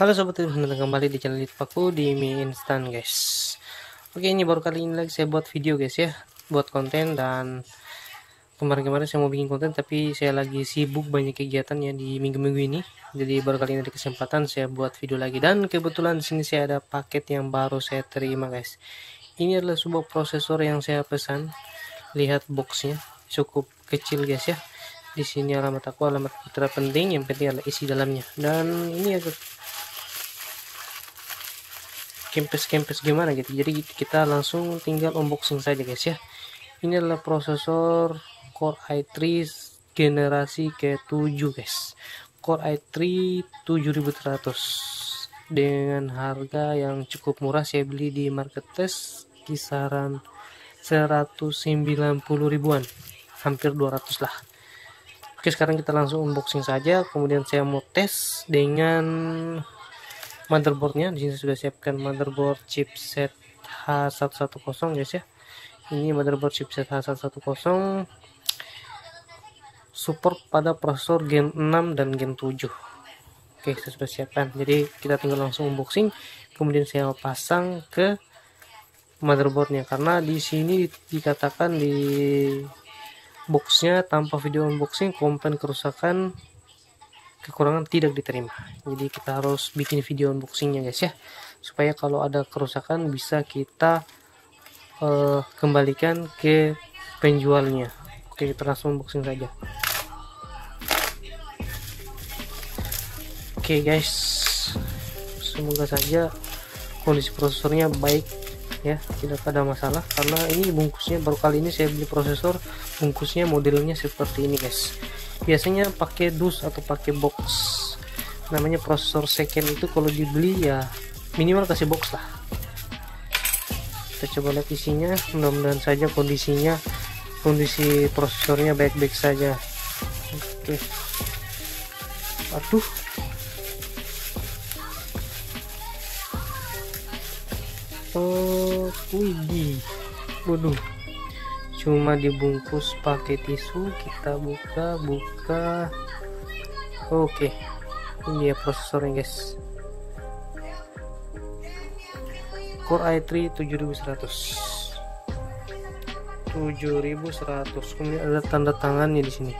Halo sobat datang kembali di channel Litpaku di mie instan guys. Oke ini baru kali ini lagi saya buat video guys ya. Buat konten dan Kemarin-kemarin saya mau bikin konten tapi saya lagi sibuk banyak kegiatan ya di minggu-minggu ini. Jadi baru kali ini ada kesempatan saya buat video lagi. Dan kebetulan di sini saya ada paket yang baru saya terima guys. Ini adalah sebuah prosesor yang saya pesan. Lihat boxnya cukup kecil guys ya. Di sini alamat aku alamat putra penting yang penting adalah isi dalamnya. Dan ini agak kempes-kempes gimana gitu. Jadi kita langsung tinggal unboxing saja guys ya. Ini adalah prosesor Core i3 generasi ke-7 guys. Core i3 7100 dengan harga yang cukup murah saya beli di market test kisaran 190 ribuan. Hampir 200 lah. Oke sekarang kita langsung unboxing saja. Kemudian saya mau tes dengan motherboardnya. Di sini sudah siapkan motherboard chipset H110 guys ya. Ini motherboard chipset H110 support pada prosesor Gen 6 dan Gen 7 oke saya sudah siapkan. Jadi kita tinggal langsung unboxing. Kemudian saya pasang ke motherboardnya. Karena di sini dikatakan di boxnya tanpa video unboxing komplain kerusakan kekurangan tidak diterima. Jadi kita harus bikin video unboxingnya guys ya. Supaya kalau ada kerusakan bisa kita uh, kembalikan ke penjualnya. Oke kita langsung unboxing saja. Oke guys. Semoga saja kondisi prosesornya baik ya. Tidak ada masalah. Karena ini bungkusnya baru kali ini saya beli prosesor bungkusnya modelnya seperti ini guys biasanya pakai dus atau pakai box. Namanya prosesor second itu kalau dibeli ya minimal kasih box lah. Kita coba lihat isinya mudah-mudahan saja kondisinya kondisi prosesornya baik-baik saja. Oke. Aduh. Oh wih waduh cuma dibungkus pakai tisu kita buka buka. Oke ini ya prosesornya guys. Core i3 7100 7100 kemudian ada tanda tangannya di sini.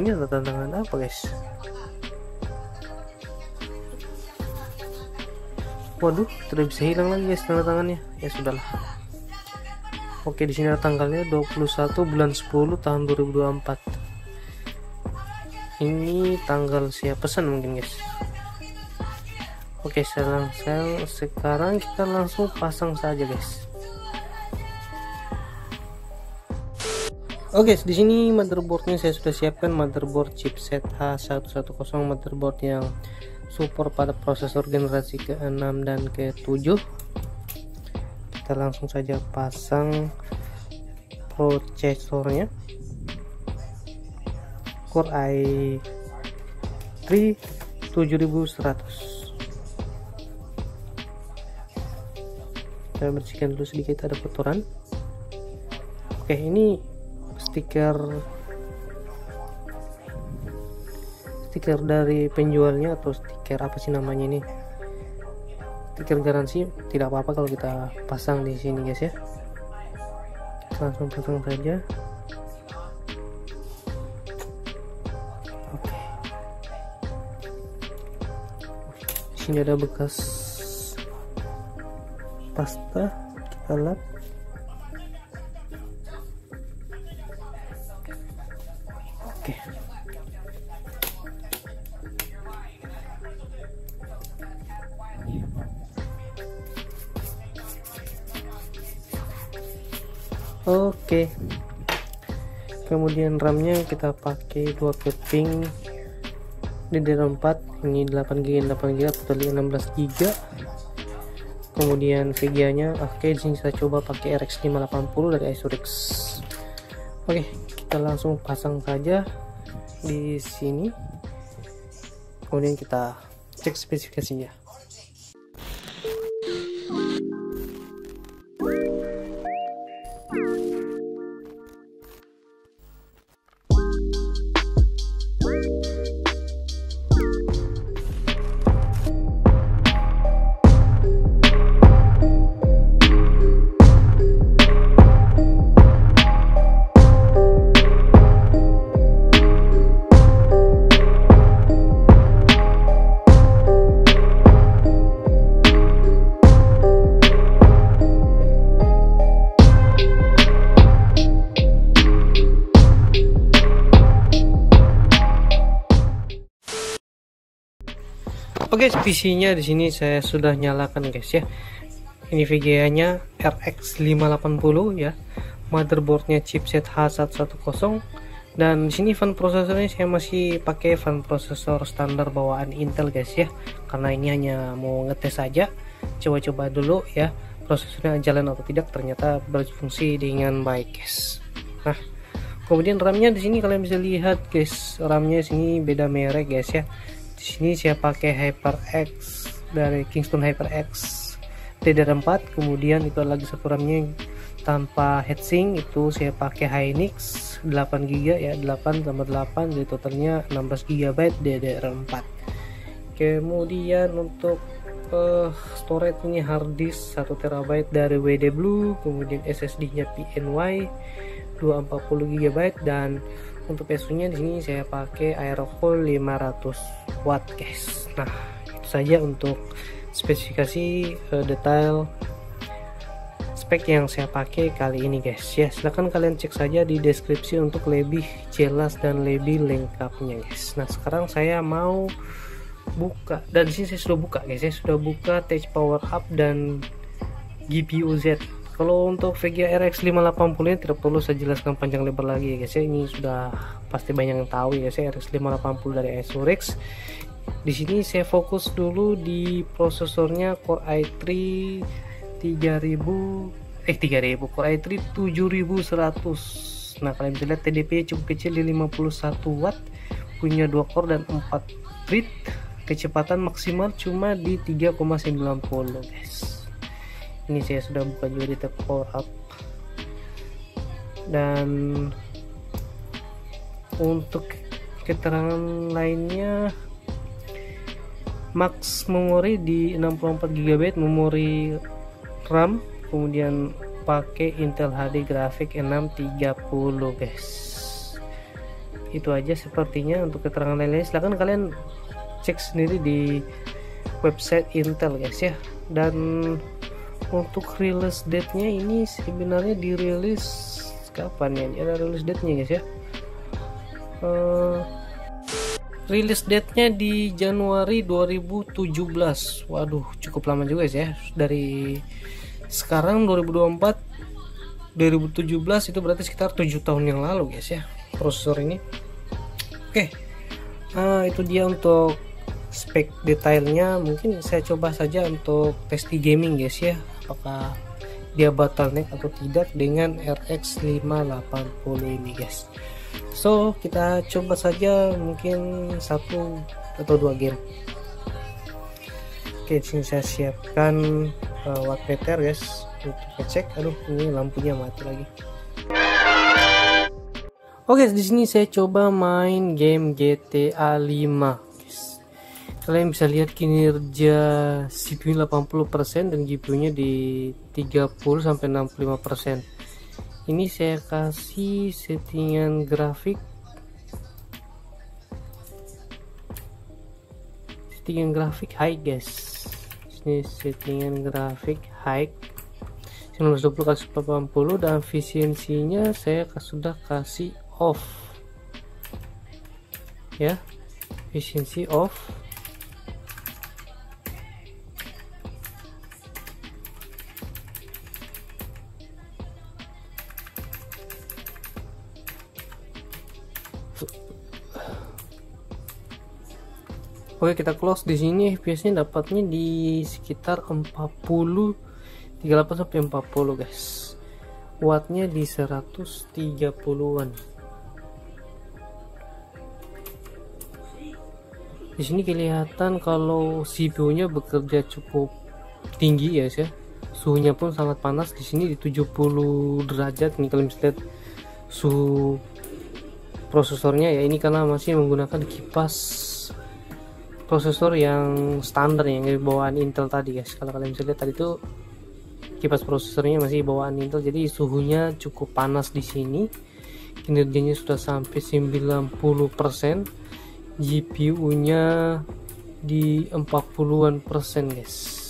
Ini ada tanda tangan apa guys? Waduh tidak bisa hilang lagi guys tanda tangannya. Ya sudahlah Oke di sini ada tanggalnya 21 bulan 10 tahun 2024 ini tanggal siapa? Pesan mungkin guys. Oke sekarang sekarang kita langsung pasang saja guys. Oke di sini motherboardnya saya sudah siapkan motherboard chipset H110 motherboard yang support pada prosesor generasi ke-6 dan ke-7 kita langsung saja pasang prosesornya Core i3 7100 kita bersihkan dulu sedikit ada kotoran. Oke ini stiker stiker dari penjualnya atau stiker apa sih namanya ini stiker garansi tidak apa-apa kalau kita pasang di sini guys ya. Langsung pasang saja. Oke. Sini ada bekas pasta kita lap. Oke oke. Kemudian RAM-nya kita pakai dua keping DDR4 ini 8GB 8GB total 16GB kemudian VGA nya oke di sini saya coba pakai RX 580 dari Asurix oke kita langsung pasang saja di sini. Kemudian kita cek spesifikasinya Oke, okay, PC-nya di sini saya sudah nyalakan guys ya. Ini VGA-nya RX 580 ya. Motherboardnya chipset H110 dan di sini fan prosesornya saya masih pakai fan prosesor standar bawaan Intel guys ya. Karena ini hanya mau ngetes saja. Coba-coba dulu ya prosesornya jalan atau tidak ternyata berfungsi dengan baik guys. Nah, kemudian RAM-nya di sini kalian bisa lihat guys, RAM-nya sini beda merek guys ya sini saya pakai HyperX dari Kingston HyperX DDR4 kemudian itu lagi satu ramnya tanpa heatsink. Itu saya pakai Hynix 8 GB ya 8 tambah 8 jadi totalnya 16 GB DDR4 kemudian untuk uh, storage ini hard disk 1 TB dari WD Blue kemudian SSD nya PNY 240 GB dan untuk PSU nya di sini saya pakai Aerocool 500 watt guys. Nah itu saja untuk spesifikasi uh, detail spek yang saya pakai kali ini guys. Ya silahkan kalian cek saja di deskripsi untuk lebih jelas dan lebih lengkapnya guys. Nah sekarang saya mau buka. Dan di sini saya sudah buka guys. Saya sudah buka touch power up dan GPU Z kalau untuk VGA RX 580 ini tidak perlu saya jelaskan panjang lebar lagi ya guys ya. Ini sudah pasti banyak yang tahu ya guys ya. RX 580 dari ASUS di sini saya fokus dulu di prosesornya Core i3 3000 eh 3000 Core i3 7100 nah kalian bisa lihat TDP cukup kecil di 51 watt punya 2 core dan 4 thread kecepatan maksimal cuma di 3,90 guys ini saya sudah buka juga di tab up dan untuk keterangan lainnya max memori di 64 GB memori RAM kemudian pakai Intel HD grafik 630 guys. Itu aja sepertinya untuk keterangan lainnya. Silahkan kalian cek sendiri di website Intel guys ya. Dan untuk release date nya ini sebenarnya dirilis kapan ya? Ada release date nya guys ya. Uh, release date nya di Januari 2017 waduh cukup lama juga guys ya. Dari sekarang 2024 2017 itu berarti sekitar 7 tahun yang lalu guys ya prosesor ini. Oke. Okay. nah itu dia untuk spek detailnya. Mungkin saya coba saja untuk tes di gaming guys ya apakah dia bottleneck atau tidak dengan RX 580 ini guys? So kita coba saja mungkin satu atau dua game. Oke sini saya siapkan uh, wattmeter guys. Untuk ngecek aduh ini lampunya mati lagi. Oke, di sini saya coba main game GTA 5 kalian bisa lihat kinerja CPU 80% dan GPU nya di 30 sampai 65% ini saya kasih settingan grafik. Settingan grafik high guys. Ini settingan grafik high. 1920 x 80 dan efisiensinya saya sudah kasih off. Ya efisiensi off Oke kita close di sini. Biasanya dapatnya di sekitar 40 38 sampai 40 guys. Wattnya di 130-an di sini kelihatan kalau CPU nya bekerja cukup tinggi ya guys ya. Suhunya pun sangat panas. Di sini di 70 derajat nih kalian bisa lihat suhu prosesornya ya. Ini karena masih menggunakan kipas prosesor yang standar yang bawaan Intel tadi guys. Kalau kalian bisa lihat tadi itu kipas prosesornya masih bawaan Intel jadi suhunya cukup panas di sini. Kinerjanya sudah sampai 90% GPU nya di 40-an persen guys.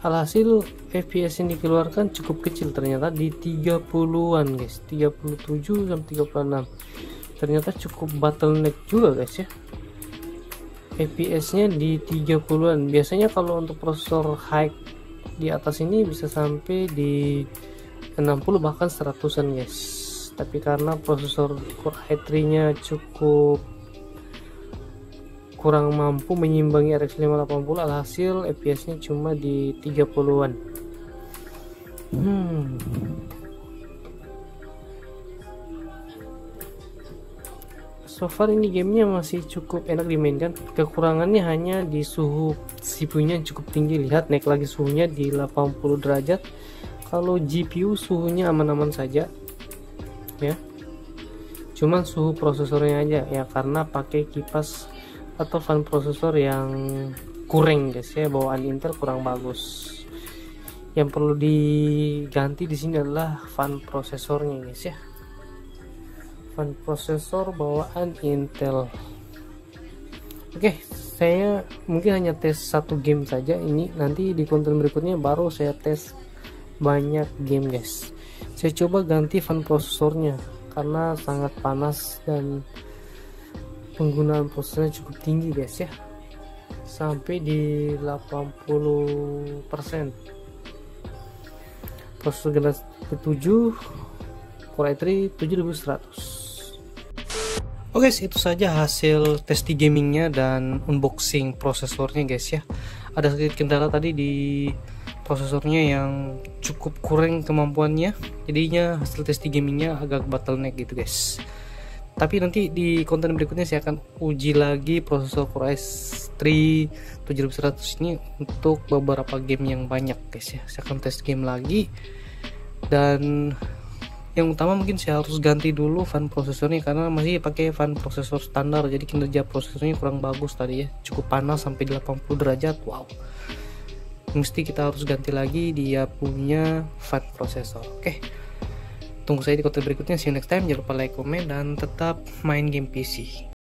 Alhasil FPS yang dikeluarkan cukup kecil ternyata di 30-an guys. 37 sampai 36 ternyata cukup bottleneck juga guys ya. Fps nya di 30an biasanya kalau untuk prosesor high di atas ini bisa sampai di 60 bahkan 100an guys. Tapi karena prosesor Core i3 nya cukup kurang mampu menyimbangi RX 580 alhasil fps nya cuma di 30an hmm so far ini gamenya masih cukup enak dimainkan. Kekurangannya hanya di suhu CPU-nya cukup tinggi. Lihat naik lagi suhunya di 80 derajat. Kalau GPU suhunya aman-aman saja ya. Cuman suhu prosesornya aja ya karena pakai kipas atau fan prosesor yang kurang guys ya. Bawaan Intel kurang bagus. Yang perlu diganti di sini adalah fan prosesornya guys ya fan prosesor bawaan Intel. Oke saya mungkin hanya tes satu game saja. Ini nanti di konten berikutnya baru saya tes banyak game guys. Saya coba ganti fan prosesornya karena sangat panas dan penggunaan prosesornya cukup tinggi guys ya. Sampai di 80% prosesor generasi ke-7 Core i3 7100 Oke guys itu saja hasil testi gamingnya dan unboxing prosesornya guys ya. Ada sedikit kendala tadi di prosesornya yang cukup kurang kemampuannya. Jadinya hasil testi gamingnya agak bottleneck gitu guys. Tapi nanti di konten berikutnya saya akan uji lagi prosesor Core i3 7100 ini untuk beberapa game yang banyak guys ya. Saya akan tes game lagi dan yang utama mungkin saya harus ganti dulu fan prosesornya karena masih pakai fan prosesor standar jadi kinerja prosesornya kurang bagus tadi ya. Cukup panas sampai 80 derajat wow. Mesti kita harus ganti lagi dia punya fan prosesor. Oke tunggu saya di konten berikutnya. See you next time. Jangan lupa like comment dan tetap main game PC